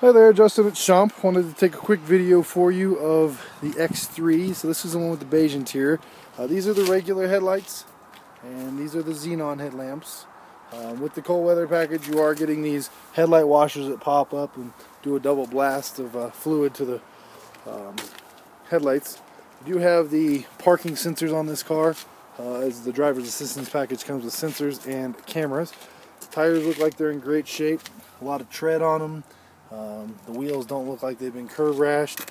Hi there, Justin at Schomp. Wanted to take a quick video for you of the X3. So this is the one with the beige interior. Uh, these are the regular headlights, and these are the xenon headlamps. Um, with the cold weather package, you are getting these headlight washers that pop up and do a double blast of uh, fluid to the um, headlights. You do have the parking sensors on this car, uh, as the driver's assistance package comes with sensors and cameras. The tires look like they're in great shape. A lot of tread on them. Um, the wheels don't look like they've been curb rashed.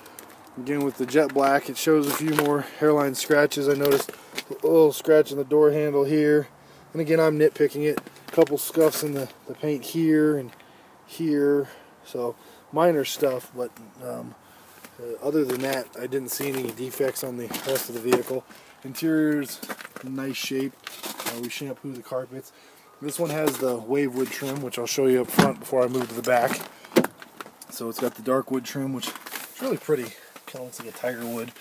Again, with the jet black, it shows a few more hairline scratches. I noticed a little scratch in the door handle here. And again, I'm nitpicking it. A couple scuffs in the, the paint here and here. So, minor stuff, but um, uh, other than that, I didn't see any defects on the rest of the vehicle. Interior's nice shape. Uh, we shampoo the carpets. This one has the wave wood trim, which I'll show you up front before I move to the back. So it's got the dark wood trim, which is really pretty. Kind of looks like a tiger wood.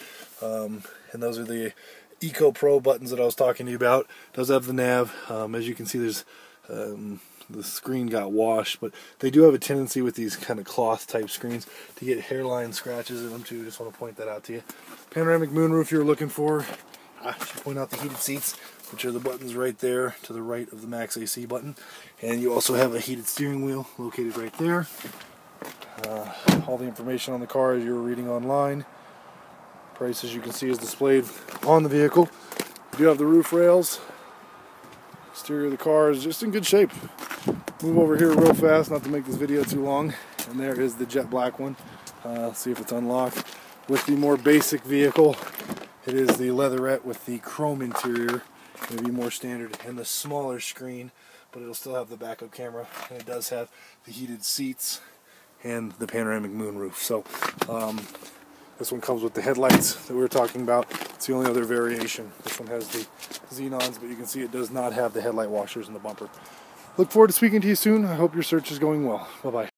Um, and those are the Eco Pro buttons that I was talking to you about. Does have the nav. Um, as you can see, there's um, the screen got washed, but they do have a tendency with these kind of cloth type screens to get hairline scratches in them too. Just want to point that out to you. Panoramic moonroof you're looking for. I should point out the heated seats, which are the buttons right there to the right of the max AC button. And you also have a heated steering wheel located right there. Uh, all the information on the car as you were reading online. Price, as you can see, is displayed on the vehicle. You do have the roof rails. Exterior of the car is just in good shape. Move over here real fast, not to make this video too long. And there is the jet black one. Uh, see if it's unlocked. With the more basic vehicle, it is the leatherette with the chrome interior. It'll be more standard and the smaller screen, but it'll still have the backup camera. And it does have the heated seats and the panoramic moonroof. So um, this one comes with the headlights that we were talking about. It's the only other variation. This one has the xenons, but you can see it does not have the headlight washers in the bumper. Look forward to speaking to you soon. I hope your search is going well. Bye-bye.